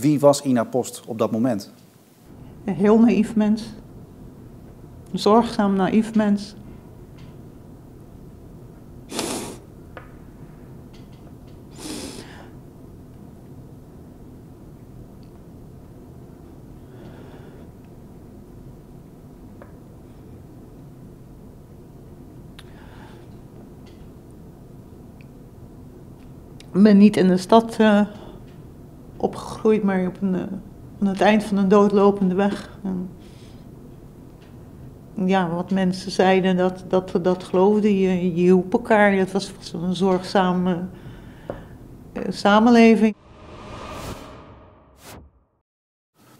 Wie was Ina Post op dat moment? Een heel naïef mens. Een zorgzaam, naïef mens. Ben niet in de stad eh, opgegroeid, maar op een, eh, aan het eind van een doodlopende weg. En ja, wat mensen zeiden, dat, dat we dat geloofden. Je, je hielp elkaar. Het was, was een zorgzame eh, samenleving.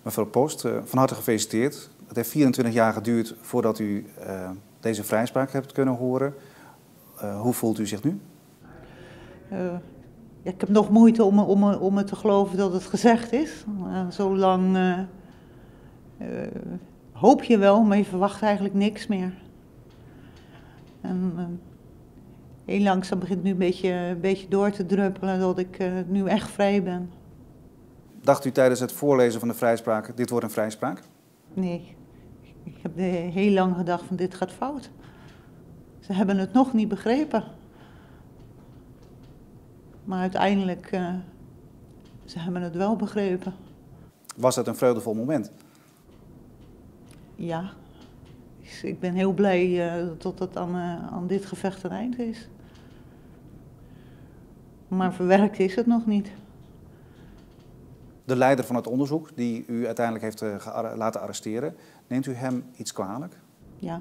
Mevrouw Post, eh, van harte gefeliciteerd. Het heeft 24 jaar geduurd voordat u deze vrijspraak hebt kunnen horen. Hoe voelt u zich nu? Ja, ik heb nog moeite om, om, om het te geloven dat het gezegd is. Uh, zo lang eh, eh, hoop je wel, maar je verwacht eigenlijk niks meer. En eh, heel langzaam begint het nu een beetje, een beetje door te druppelen dat ik nu echt vrij ben. Dacht u tijdens het voorlezen van de vrijspraak, dit wordt een vrijspraak? Nee, ik heb heel lang gedacht van dit gaat fout. Ze hebben het nog niet begrepen. Maar uiteindelijk, eh, ze hebben het wel begrepen. Was het een vreugdevol moment? Ja, Dus ik ben heel blij eh, dat het aan, eh, aan dit gevecht een eind is. Maar verwerkt is het nog niet. De leider van het onderzoek, die u uiteindelijk heeft laten arresteren, neemt u hem iets kwalijk? Ja.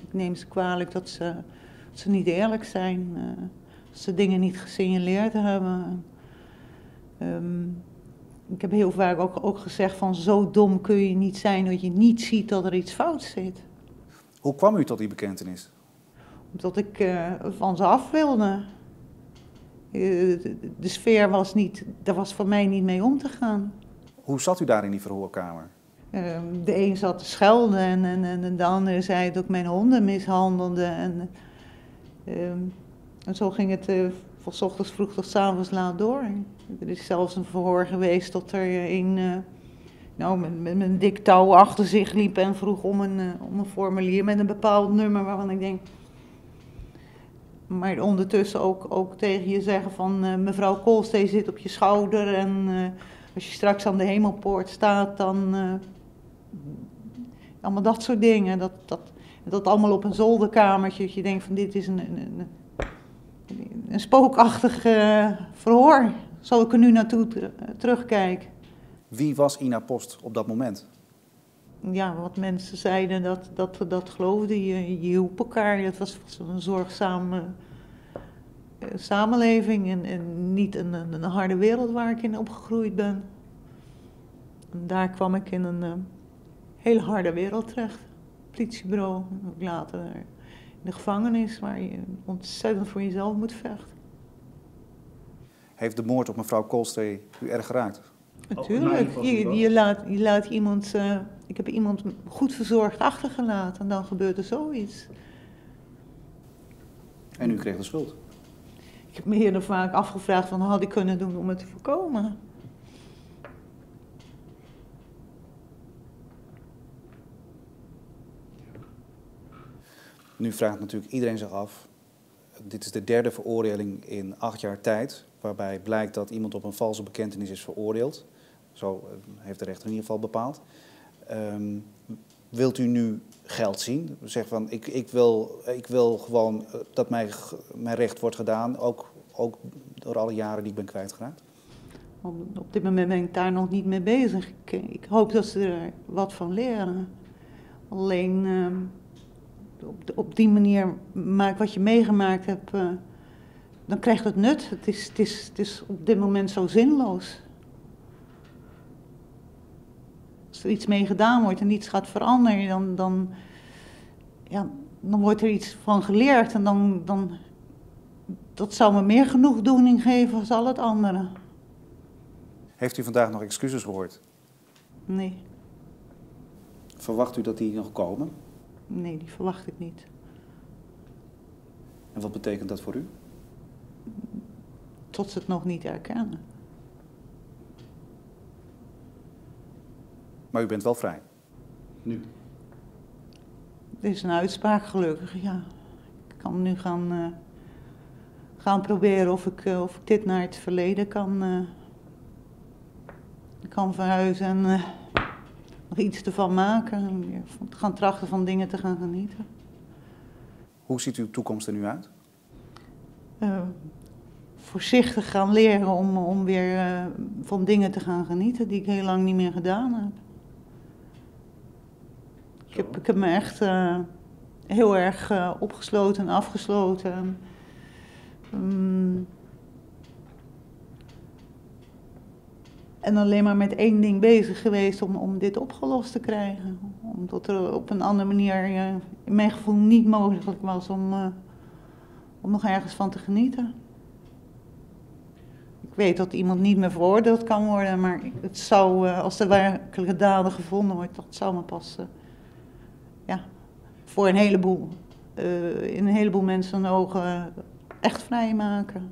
Ik neem ze kwalijk dat ze, dat ze niet eerlijk zijn. Dat ze dingen niet gesignaleerd hebben. Ehm, ik heb heel vaak ook, ook gezegd van zo dom kun je niet zijn dat je niet ziet dat er iets fout zit. Hoe kwam u tot die bekentenis? Omdat ik eh, van ze af wilde. Eh, de, de sfeer was niet, daar was voor mij niet mee om te gaan. Hoe zat u daar in die verhoorkamer? Ehm, de een zat te schelden en, en, en de andere zei dat ik mijn honden mishandelde. En, ehm, en zo ging het eh, van 's ochtends vroeg tot 's avonds laat door. Er is zelfs een verhoor geweest dat er een eh, nou, met, met, een dik touw achter zich liep en vroeg om een, eh, om een formulier met een bepaald nummer waarvan ik denk... Maar ondertussen ook, ook tegen je zeggen van eh, mevrouw Koolstee zit op je schouder en eh, als je straks aan de hemelpoort staat dan... eh, allemaal dat soort dingen. Dat, dat, dat allemaal op een zolderkamertje. Dat je denkt van dit is een, een, een spookachtig eh, verhoor. Zal ik er nu naartoe ter- terugkijken? Wie was Ina Post op dat moment? Ja, wat mensen zeiden, dat, dat we dat geloofden. Je, je hielp elkaar. Het was, een zorgzame eh, samenleving en, en niet een, een, een harde wereld waar ik in opgegroeid ben. En daar kwam ik in een eh, hele harde wereld terecht. Politiebureau, ook later de gevangenis, waar je ontzettend voor jezelf moet vechten. Heeft de moord op mevrouw Koolstee u erg geraakt? Natuurlijk, je, je, laat, je laat iemand, eh, ik heb iemand goed verzorgd achtergelaten en dan gebeurt er zoiets. En u kreeg de schuld. Ik heb me eerder vaak afgevraagd van, had ik kunnen doen om het te voorkomen? Nu vraagt natuurlijk iedereen zich af. Dit is de derde veroordeling in acht jaar tijd. Waarbij blijkt dat iemand op een valse bekentenis is veroordeeld. Zo eh, heeft de rechter in ieder geval bepaald. Ehm, wilt u nu geld zien? Zeg van, ik, ik, wil, ik wil gewoon eh, dat mijn, mijn recht wordt gedaan. Ook, ook door alle jaren die ik ben kwijtgeraakt. Op, dit moment ben ik daar nog niet mee bezig. Ik, ik hoop dat ze er wat van leren. Alleen ehm, op, de- op die manier maak wat je meegemaakt hebt, eh, dan krijgt het nut. Het is, het, is, het is op dit moment zo zinloos. Als er iets mee gedaan wordt en iets gaat veranderen, dan, dan, ja, dan wordt er iets van geleerd. En dan, dan, dat zou me meer genoegdoening geven als al het andere. Heeft u vandaag nog excuses gehoord? Nee, Verwacht u dat die nog komen? Nee, die verwacht ik niet. En wat betekent dat voor u? Tot ze het nog niet erkennen. Maar u bent wel vrij. Nu. Het is een uitspraak gelukkig, ja. Ik kan nu gaan, uh, gaan proberen of ik, uh, of ik dit naar het verleden kan, uh, kan verhuizen en iets ervan maken. Gaan trachten van dingen te gaan genieten. Hoe ziet uw toekomst er nu uit? voorzichtig gaan leren om, om weer van dingen te gaan genieten die ik heel lang niet meer gedaan heb. Ik heb, ik heb me echt uh, heel erg opgesloten en afgesloten. Um, en alleen maar met één ding bezig geweest om, om dit opgelost te krijgen. Omdat er op een andere manier uh, in mijn gevoel niet mogelijk was om, om nog ergens van te genieten. Ik weet dat iemand niet meer veroordeeld kan worden, maar het zou, als er werkelijke daden gevonden wordt, dat zou me passen ja, voor een heleboel, in een heleboel mensen ogen echt vrijmaken.